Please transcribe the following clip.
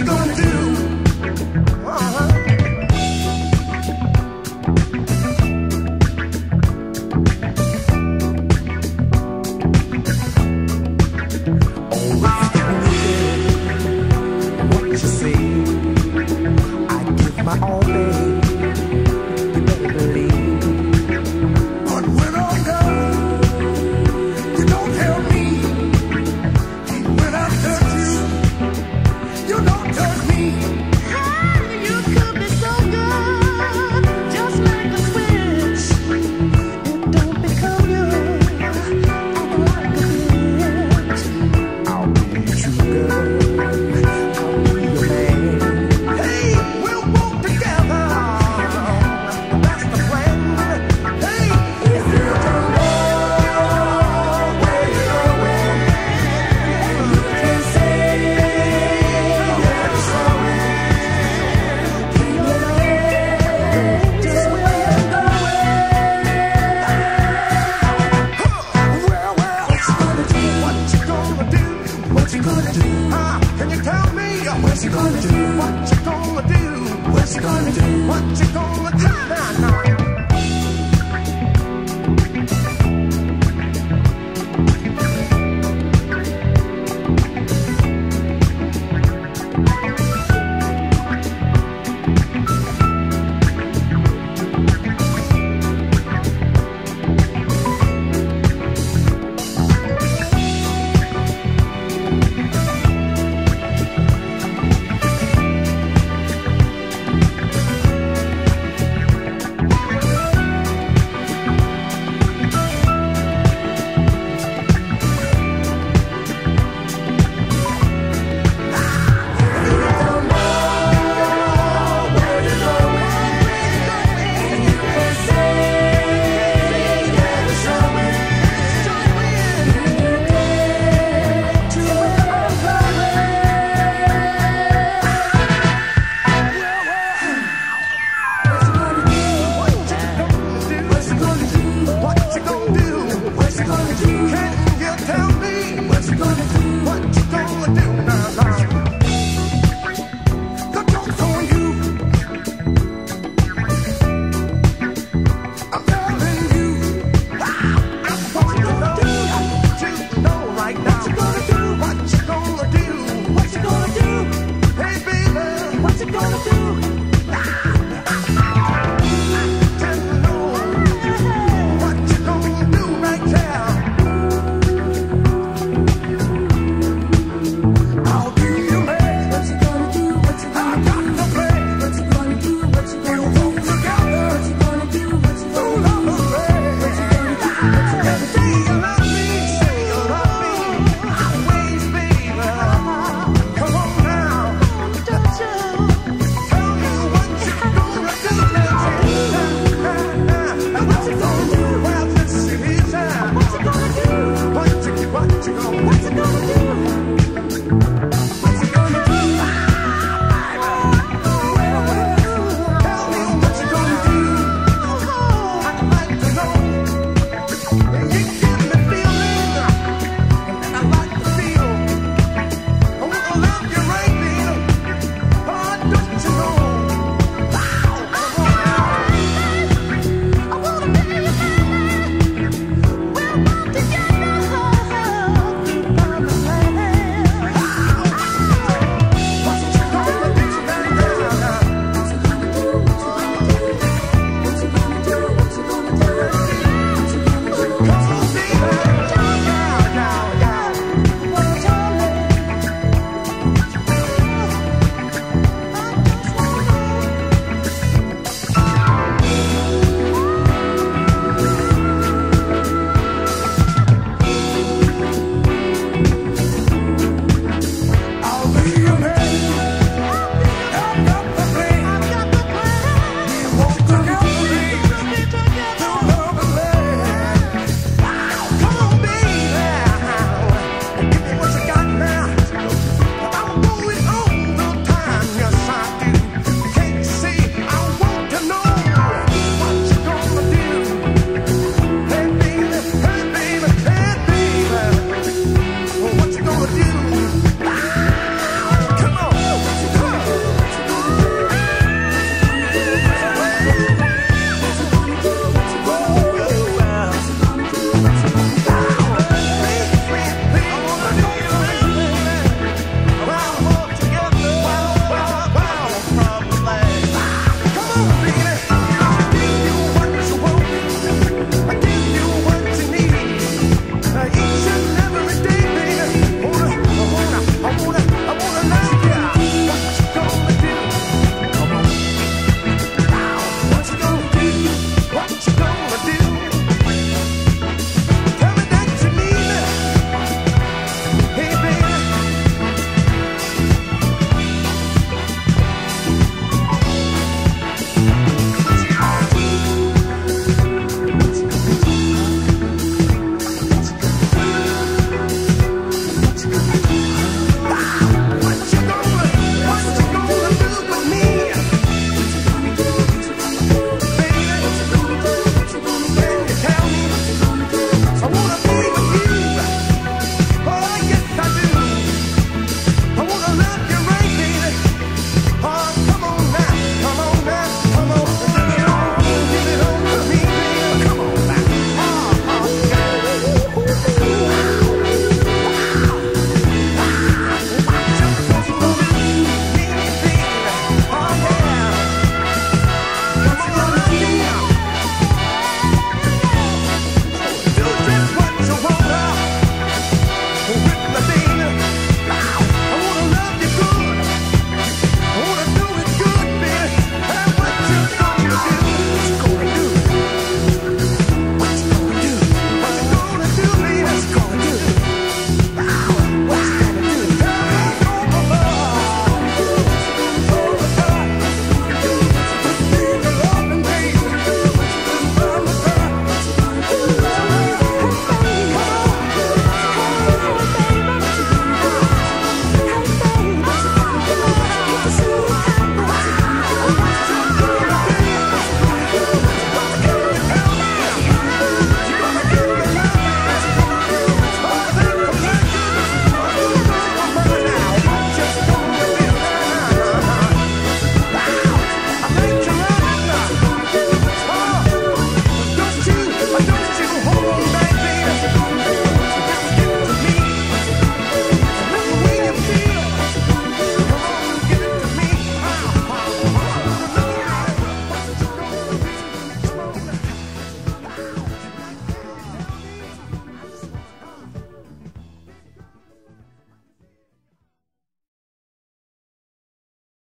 you gonna do? What